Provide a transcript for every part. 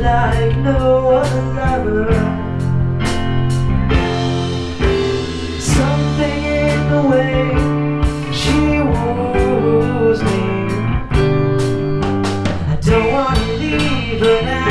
like no other. ever Something in the way she woos me I don't want to leave her now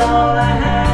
all I have.